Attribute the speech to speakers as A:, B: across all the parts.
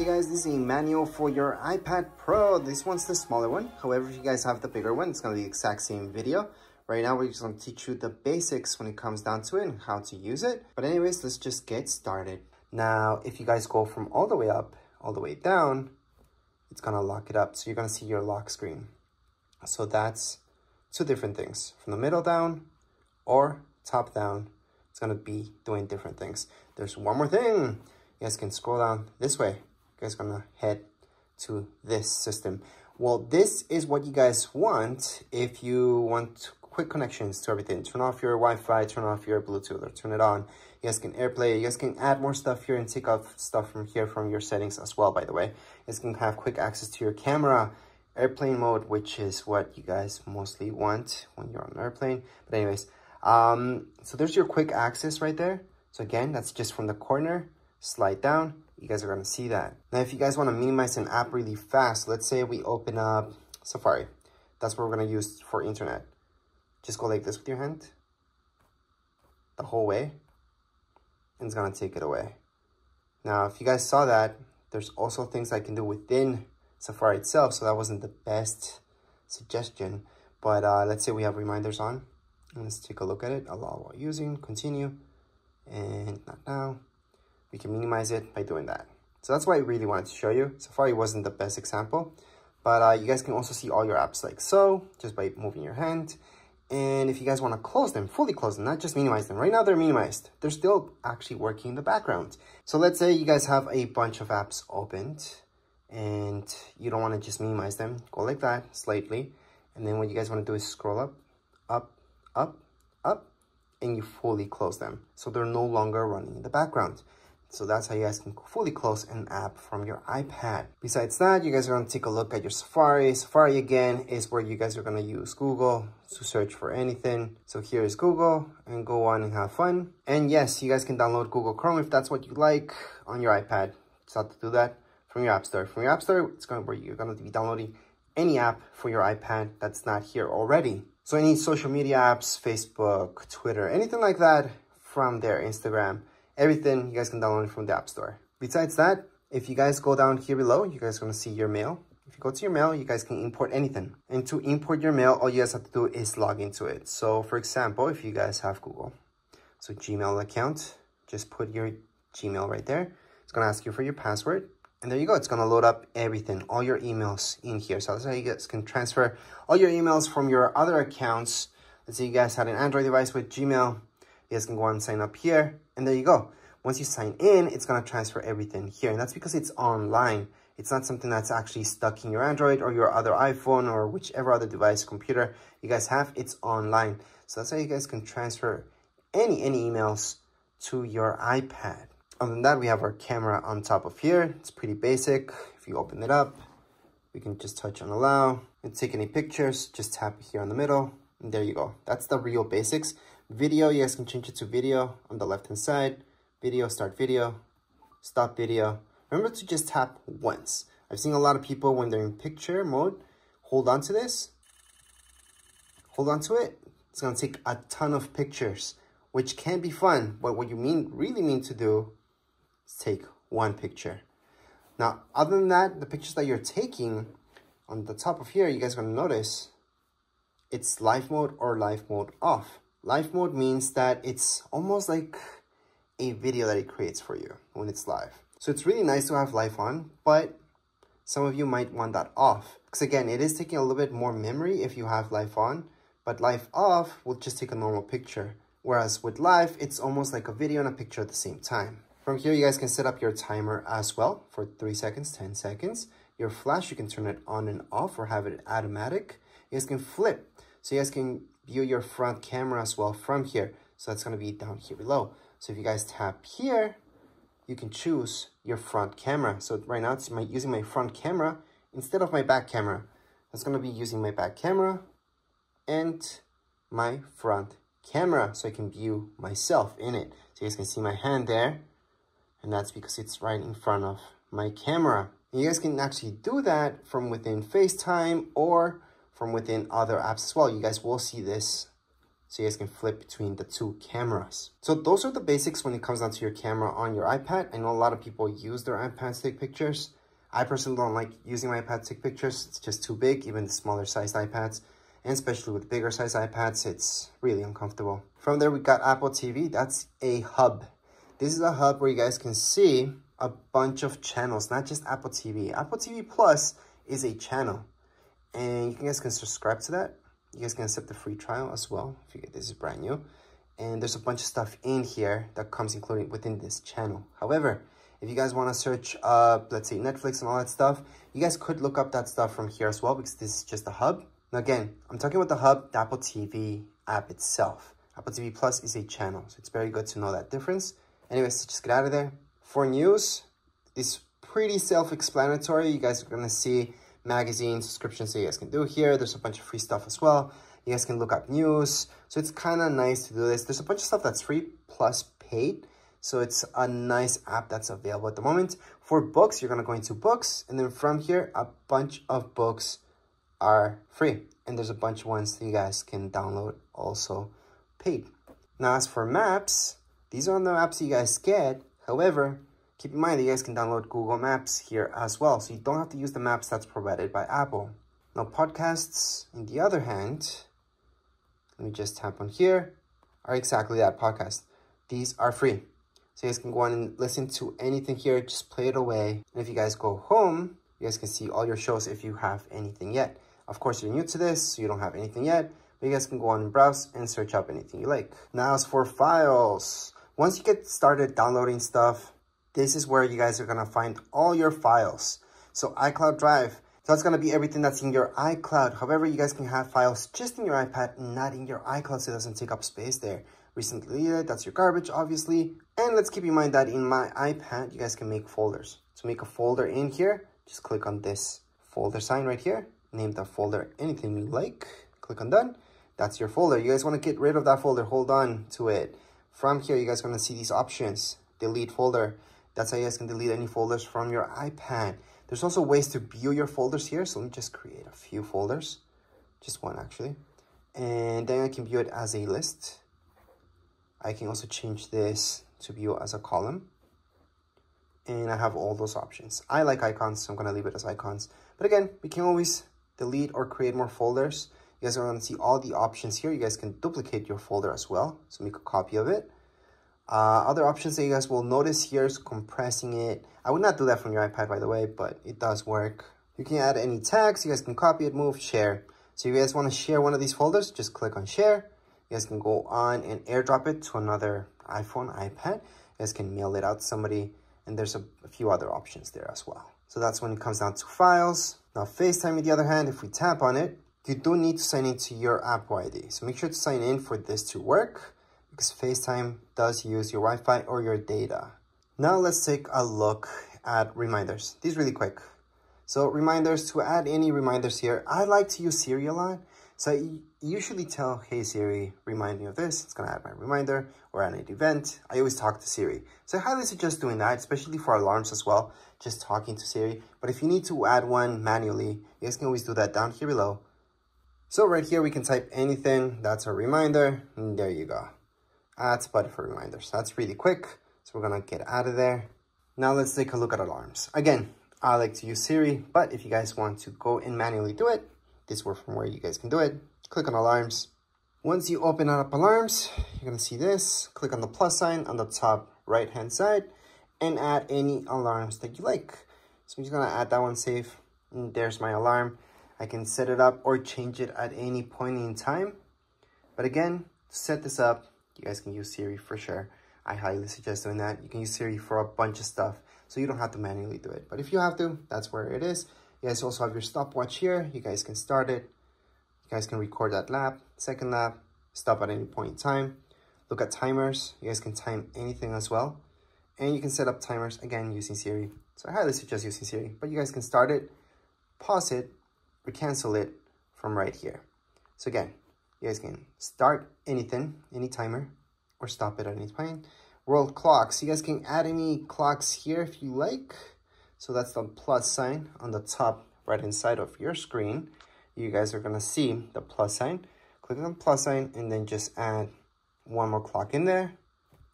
A: Hey guys, this is a manual for your iPad Pro. This one's the smaller one. However, if you guys have the bigger one, it's going to be the exact same video. Right now, we're just going to teach you the basics when it comes down to it and how to use it. But anyways, let's just get started. Now, if you guys go from all the way up, all the way down, it's going to lock it up. So you're going to see your lock screen. So that's two different things. From the middle down or top down, it's going to be doing different things. There's one more thing. You guys can scroll down this way guys gonna head to this system. Well, this is what you guys want if you want quick connections to everything. Turn off your Wi-Fi, turn off your Bluetooth, or turn it on. You guys can AirPlay. You guys can add more stuff here and take off stuff from here from your settings as well, by the way. You guys can have quick access to your camera, airplane mode, which is what you guys mostly want when you're on an airplane. But anyways, um, so there's your quick access right there. So again, that's just from the corner, slide down, you guys are going to see that. Now, if you guys want to minimize an app really fast, let's say we open up Safari. That's what we're going to use for internet. Just go like this with your hand the whole way, and it's going to take it away. Now, if you guys saw that, there's also things I can do within Safari itself, so that wasn't the best suggestion. But uh, let's say we have reminders on. Let's take a look at it. Allow while using, continue, and not now we can minimize it by doing that. So that's why I really wanted to show you. Safari wasn't the best example, but uh, you guys can also see all your apps like so, just by moving your hand. And if you guys want to close them, fully close them, not just minimize them. Right now they're minimized. They're still actually working in the background. So let's say you guys have a bunch of apps opened and you don't want to just minimize them. Go like that, slightly. And then what you guys want to do is scroll up, up, up, up, and you fully close them. So they're no longer running in the background. So that's how you guys can fully close an app from your iPad. Besides that, you guys are to take a look at your Safari. Safari again is where you guys are to use Google to search for anything. So here is Google and go on and have fun. And yes, you guys can download Google Chrome if that's what you like on your iPad. Just have to do that from your App Store. From your App Store, it's going to where you're to be downloading any app for your iPad that's not here already. So any social media apps, Facebook, Twitter, anything like that from there, Instagram, everything you guys can download from the App Store. Besides that, if you guys go down here below, you guys are going to see your mail. If you go to your mail, you guys can import anything. And to import your mail, all you guys have to do is log into it. So for example, if you guys have Google, so Gmail account, just put your Gmail right there. It's going to ask you for your password. And there you go. It's going to load up everything, all your emails in here. So that's how you guys can transfer all your emails from your other accounts. Let's say you guys had an Android device with Gmail. You guys can go and sign up here and there you go. Once you sign in, it's going to transfer everything here. And that's because it's online. It's not something that's actually stuck in your Android or your other iPhone or whichever other device, computer you guys have. It's online. So that's how you guys can transfer any, any emails to your iPad. Other than that, we have our camera on top of here. It's pretty basic. If you open it up, we can just touch on allow and take any pictures. Just tap here on the middle. And there you go. That's the real basics. Video, you guys can change it to video on the left-hand side. Video, start video, stop video. Remember to just tap once. I've seen a lot of people when they're in picture mode, hold on to this, hold on to it. It's gonna take a ton of pictures, which can be fun, but what you mean really mean to do is take one picture. Now, other than that, the pictures that you're taking on the top of here, you guys gonna notice it's live mode or live mode off. Live mode means that it's almost like a video that it creates for you when it's live. So it's really nice to have live on, but some of you might want that off. Because again, it is taking a little bit more memory if you have live on, but live off will just take a normal picture. Whereas with live, it's almost like a video and a picture at the same time. From here, you guys can set up your timer as well for 3 seconds, 10 seconds. Your flash, you can turn it on and off or have it automatic. You guys can flip. So you guys can view your front camera as well from here. So that's going to be down here below. So if you guys tap here, you can choose your front camera. So right now it's my, using my front camera instead of my back camera. That's going to be using my back camera and my front camera so I can view myself in it. So you guys can see my hand there and that's because it's right in front of my camera. And you guys can actually do that from within FaceTime or from within other apps as well. You guys will see this so you guys can flip between the two cameras. So those are the basics when it comes down to your camera on your iPad. I know a lot of people use their iPad to take pictures. I personally don't like using my iPad to take pictures. It's just too big, even the smaller sized iPads. And especially with bigger size iPads, it's really uncomfortable. From there, we got Apple TV. That's a hub. This is a hub where you guys can see a bunch of channels, not just Apple TV. Apple TV Plus is a channel. And you guys can subscribe to that. You guys can accept the free trial as well if you get this is brand new. And there's a bunch of stuff in here that comes included within this channel. However if you guys want to search up let's say netflix and all that stuff you guys could look up that stuff from here as well because this is just a hub. Now again i'm talking about the hub the apple tv app itself. Apple tv plus is a channel so it's very good to know that difference. Anyways just get out of there. For news it's pretty self-explanatory. You guys are going to see magazine subscriptions that you guys can do here. There's a bunch of free stuff as well. You guys can look up news. So it's kind of nice to do this. There's a bunch of stuff that's free plus paid. So it's a nice app that's available at the moment. For books, you're going to go into books. And then from here, a bunch of books are free. And there's a bunch of ones that you guys can download also paid. Now, as for maps, these are the maps you guys get. However, Keep in mind that you guys can download Google Maps here as well, so you don't have to use the maps that's provided by Apple. Now, podcasts, on the other hand, let me just tap on here, are exactly that podcast. These are free. So you guys can go on and listen to anything here, just play it away. And if you guys go home, you guys can see all your shows if you have anything yet. Of course, you're new to this, so you don't have anything yet, but you guys can go on and browse and search up anything you like. Now, as for files, once you get started downloading stuff, this is where you guys are going to find all your files. So iCloud Drive, so that's going to be everything that's in your iCloud. However, you guys can have files just in your iPad, not in your iCloud, so it doesn't take up space there. Recently deleted, that's your garbage, obviously. And let's keep in mind that in my iPad, you guys can make folders. To make a folder in here, just click on this folder sign right here. Name the folder anything you like. Click on done. That's your folder. You guys want to get rid of that folder, hold on to it. From here, you guys going to see these options. Delete folder. That's how you guys can delete any folders from your iPad. There's also ways to view your folders here. So let me just create a few folders. Just one actually. And then I can view it as a list. I can also change this to view as a column. And I have all those options. I like icons, so I'm gonna leave it as icons. But again, we can always delete or create more folders. You guys are gonna see all the options here. You guys can duplicate your folder as well. So make a copy of it. Uh, other options that you guys will notice here is compressing it. I would not do that from your iPad, by the way, but it does work. You can add any tags. You guys can copy it, move, share. So if you guys want to share one of these folders, just click on share. You guys can go on and airdrop it to another iPhone, iPad. You guys can mail it out to somebody. And there's a, a few other options there as well. So that's when it comes down to files. Now FaceTime, on the other hand, if we tap on it, you do need to sign into your Apple ID. So make sure to sign in for this to work because FaceTime does use your Wi-Fi or your data. Now let's take a look at reminders. These really quick. So reminders, to add any reminders here, I like to use Siri a lot. So I usually tell, hey Siri, remind me of this. It's gonna add my reminder or add an event. I always talk to Siri. So I highly suggest doing that, especially for alarms as well, just talking to Siri. But if you need to add one manually, you guys can always do that down here below. So right here, we can type anything. That's a reminder. And there you go add Spotify reminders. That's really quick. So we're gonna get out of there. Now let's take a look at alarms. Again, I like to use Siri, but if you guys want to go and manually do it, this works from where you guys can do it. Click on alarms. Once you open up alarms, you're gonna see this. Click on the plus sign on the top right hand side and add any alarms that you like. So I'm just gonna add that one safe. And there's my alarm. I can set it up or change it at any point in time. But again, set this up, you guys can use Siri for sure. I highly suggest doing that. You can use Siri for a bunch of stuff, so you don't have to manually do it. But if you have to, that's where it is. You guys also have your stopwatch here. You guys can start it. You guys can record that lap, second lap, stop at any point in time. Look at timers. You guys can time anything as well. And you can set up timers, again, using Siri. So I highly suggest using Siri. But you guys can start it, pause it, or cancel it from right here. So again, you guys can start anything, any timer, or stop it at any time. World clocks. You guys can add any clocks here if you like. So that's the plus sign on the top right hand side of your screen. You guys are going to see the plus sign. click on the plus sign and then just add one more clock in there.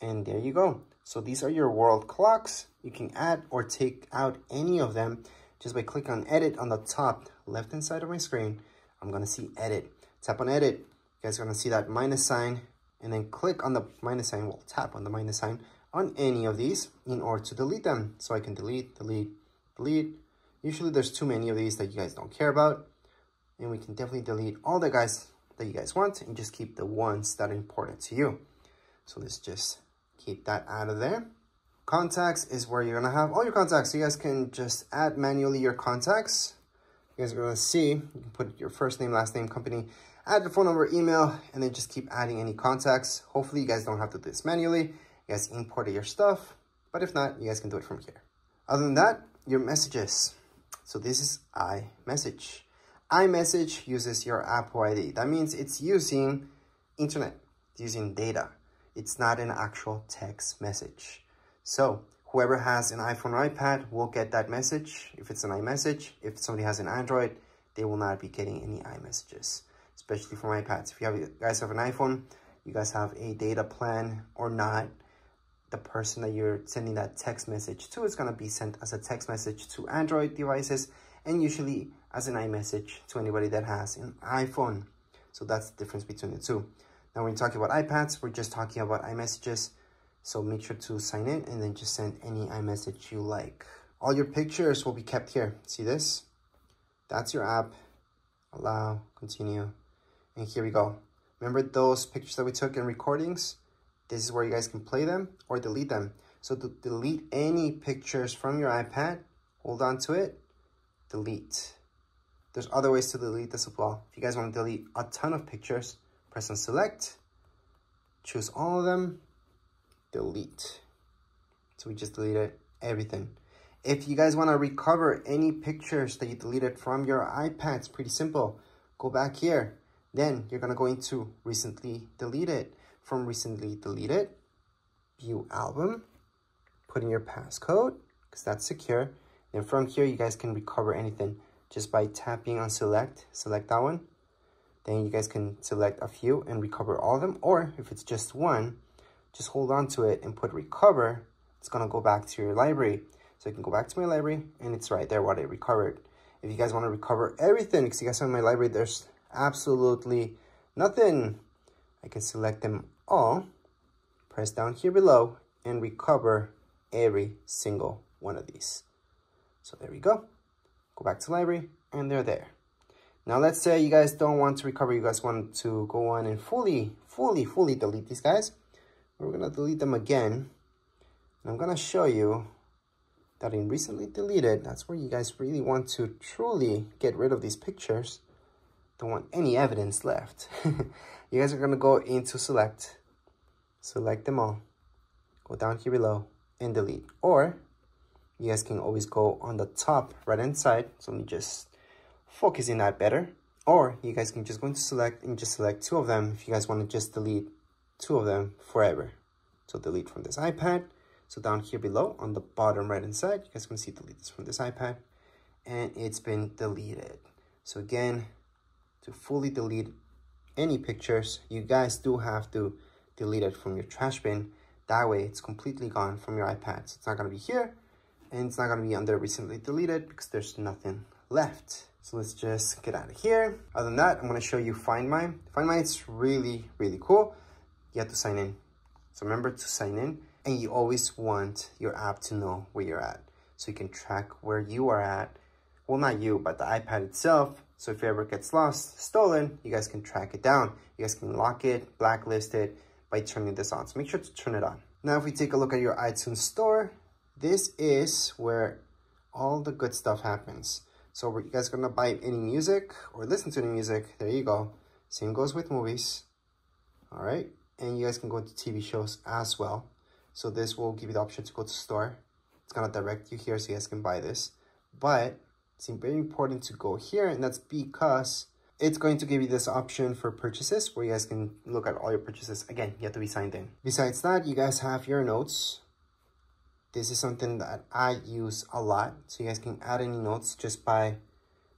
A: And there you go. So these are your world clocks. You can add or take out any of them just by clicking on edit on the top left hand side of my screen. I'm going to see edit. Tap on edit. You guys are going to see that minus sign and then click on the minus sign. Well, tap on the minus sign on any of these in order to delete them. So I can delete, delete, delete. Usually there's too many of these that you guys don't care about. And we can definitely delete all the guys that you guys want and just keep the ones that are important to you. So let's just keep that out of there. Contacts is where you're gonna have all your contacts. you guys can just add manually your contacts. You guys are gonna see, you can put your first name, last name, company, add your phone number, email, and then just keep adding any contacts. Hopefully you guys don't have to do this manually. You guys imported your stuff, but if not, you guys can do it from here. Other than that, your messages. So this is iMessage iMessage uses your Apple ID. That means it's using internet, it's using data. It's not an actual text message. So whoever has an iPhone or iPad will get that message if it's an iMessage. If somebody has an Android, they will not be getting any iMessages, especially from iPads. If you, have, you guys have an iPhone, you guys have a data plan or not, the person that you're sending that text message to is going to be sent as a text message to Android devices and usually as an iMessage to anybody that has an iPhone. So that's the difference between the two. Now, when you're talking about iPads, we're just talking about iMessages. So make sure to sign in and then just send any iMessage you like. All your pictures will be kept here. See this? That's your app. Allow, continue. And here we go. Remember those pictures that we took in recordings? This is where you guys can play them or delete them. So to delete any pictures from your iPad, hold on to it, delete. There's other ways to delete this as well. If you guys want to delete a ton of pictures, press on select, choose all of them, delete. So we just deleted everything. If you guys want to recover any pictures that you deleted from your iPad, it's pretty simple. Go back here. Then you're going to go into recently deleted. From recently deleted, view album, put in your passcode because that's secure. And from here, you guys can recover anything just by tapping on select, select that one. Then you guys can select a few and recover all of them. Or if it's just one, just hold on to it and put recover. It's gonna go back to your library. So you can go back to my library and it's right there what I recovered. If you guys wanna recover everything, because you guys have my library, there's absolutely nothing. I can select them all, press down here below and recover every single one of these. So there we go. Go back to library and they're there. Now let's say you guys don't want to recover, you guys want to go on and fully, fully, fully delete these guys. We're gonna delete them again. And I'm gonna show you that in recently deleted, that's where you guys really want to truly get rid of these pictures. Don't want any evidence left. you guys are gonna go into select, select them all, go down here below and delete. Or you guys can always go on the top right hand side. So let me just focus in that better. Or you guys can just go into select and just select two of them if you guys want to just delete two of them forever. So delete from this ipad. So down here below on the bottom right hand side you guys can see delete this from this ipad. And it's been deleted. So again to fully delete any pictures you guys do have to delete it from your trash bin that way it's completely gone from your ipad so it's not to be here and it's not to be under recently deleted because there's nothing left. So let's just get out of here. Other than that, I'm to show you Find My. Find My is really, really cool. You have to sign in. So remember to sign in and you always want your app to know where you're at. So you can track where you are at. Well, not you, but the iPad itself. So if it ever gets lost, stolen, you guys can track it down. You guys can lock it, blacklist it by turning this on. So make sure to turn it on. Now, if we take a look at your iTunes store, this is where all the good stuff happens. So you guys gonna buy any music or listen to any music, there you go. Same goes with movies. All right, and you guys can go to TV shows as well. So this will give you the option to go to store. It's gonna direct you here so you guys can buy this. But it's very important to go here and that's because it's going to give you this option for purchases where you guys can look at all your purchases. Again, you have to be signed in. Besides that, you guys have your notes this is something that I use a lot. So you guys can add any notes just by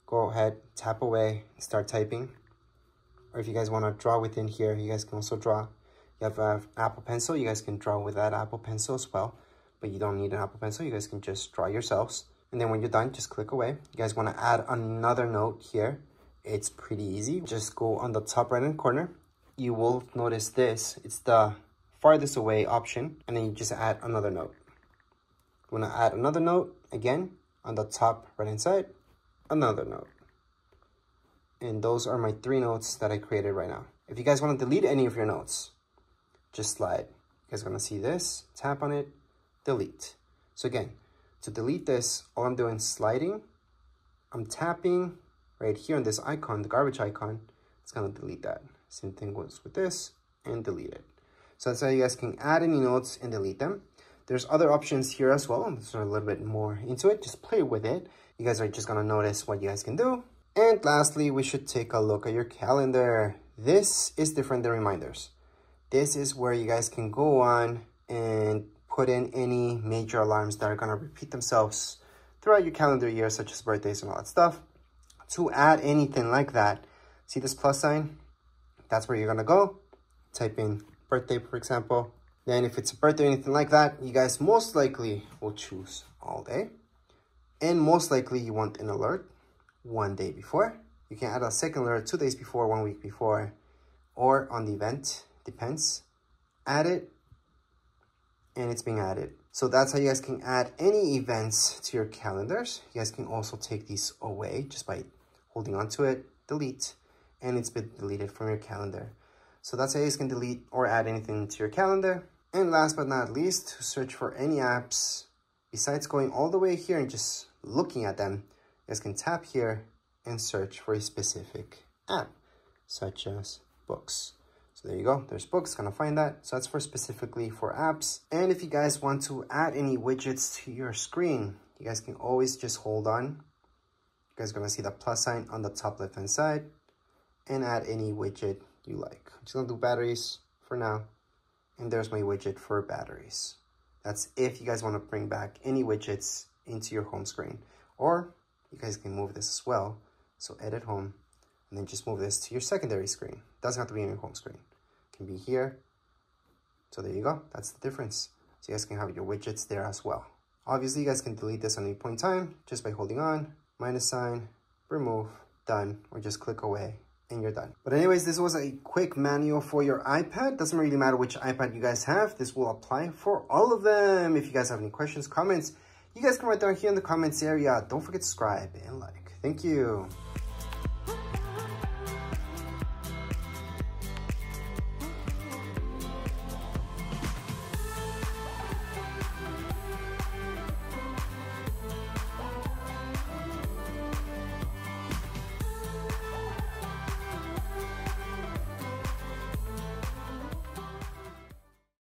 A: go ahead, tap away, start typing. Or if you guys want to draw within here, you guys can also draw. You have an Apple Pencil, you guys can draw with that Apple Pencil as well. But you don't need an Apple Pencil, you guys can just draw yourselves. And then when you're done, just click away. You guys want to add another note here. It's pretty easy. Just go on the top right hand corner. You will notice this. It's the farthest away option. And then you just add another note. You want to add another note again on the top right hand side. Another note. And those are my three notes that I created right now. If you guys want to delete any of your notes, just slide. You guys to see this. Tap on it. Delete. So again, to delete this, all I'm doing is sliding. I'm tapping right here on this icon, the garbage icon. It's to delete that. Same thing goes with this and delete it. So that's how you guys can add any notes and delete them. There's other options here as well. I'm just a little bit more into it. Just play with it. You guys are just to notice what you guys can do. And lastly, we should take a look at your calendar. This is different than reminders. This is where you guys can go on and put in any major alarms that are going to repeat themselves throughout your calendar year, such as birthdays and all that stuff. To add anything like that, see this plus sign? That's where you're going to go. Type in birthday, for example. Then if it's a birthday or anything like that, you guys most likely will choose all day. And most likely you want an alert one day before. You can add a second alert two days before, one week before, or on the event, depends. Add it and it's being added. So that's how you guys can add any events to your calendars. You guys can also take these away just by holding onto it, delete, and it's been deleted from your calendar. So that's how you guys can delete or add anything to your calendar. And last but not least, to search for any apps, besides going all the way here and just looking at them, you guys can tap here and search for a specific app, such as books. So there you go. There's books, gonna find that. So that's for specifically for apps. And if you guys want to add any widgets to your screen, you guys can always just hold on. You guys are gonna see the plus sign on the top left hand side and add any widget you like. I'm just gonna do batteries for now. And there's my widget for batteries. That's if you guys wanna bring back any widgets into your home screen. Or you guys can move this as well. So edit home and then just move this to your secondary screen. Doesn't have to be in your home screen. It can be here. So there you go. That's the difference. So you guys can have your widgets there as well. Obviously, you guys can delete this at any point in time just by holding on, minus sign, remove, done, or just click away and you're done. But anyways, this was a quick manual for your iPad. Doesn't really matter which iPad you guys have. This will apply for all of them. If you guys have any questions, comments, you guys can write down here in the comments area. Don't forget to subscribe and like. Thank you.